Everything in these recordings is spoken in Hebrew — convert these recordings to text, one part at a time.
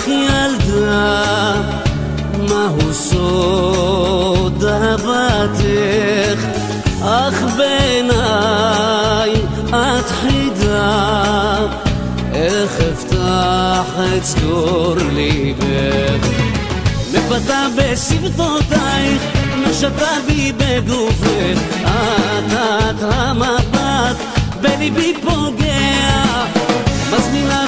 לך ילדה, מהו סוד אהבתך, אך בעיניי את חידה, איך אפתח את צדור ליבך. מפתה בשפתותייך, נשתה בי בגופך, את את המבט בליבי פוגע,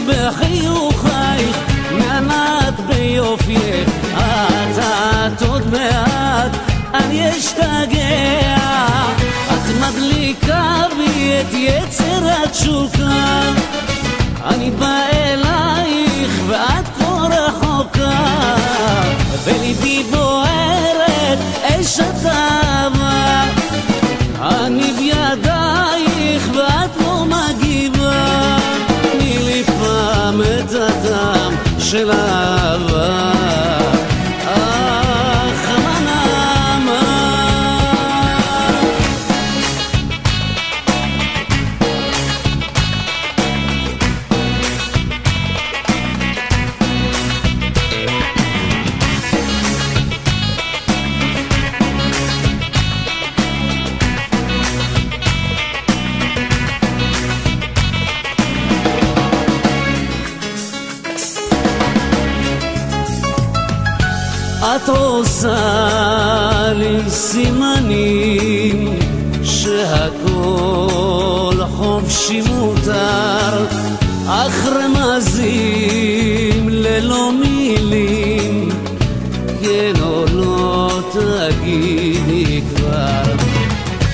בחיוכייך, מענת ביופייך, את את עוד מעט אני אשתגע, את מדליקה בי את יצר התשוקה, אני בא אלייך ואת כה רחוקה, וליבי בוערת אש התאווה, жила. את עושה לי סימנים שהכל חופשי מותר, אך רמזים ללא מילים, כן או לא תגידי כבר.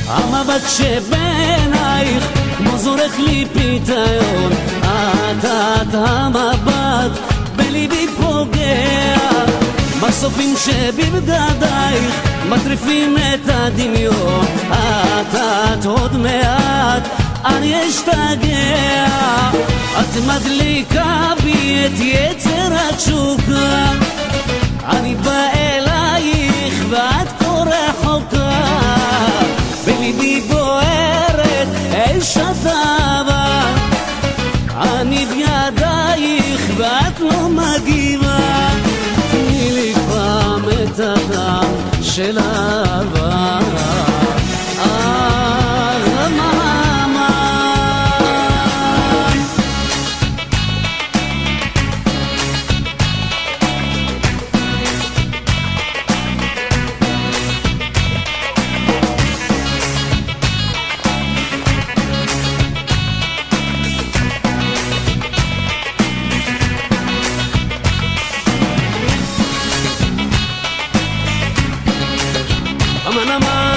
המבט שבעינייך כמו זורך לי פיתיון, את את המבט בליבי פוגע. מסופים שבבגדייך מטריפים את הדמיון. את את עוד מעט אני אשתגע. את מדליקה בי את יצר התשוקה. אני תני לי פעם את הדם של אהבה Aman aman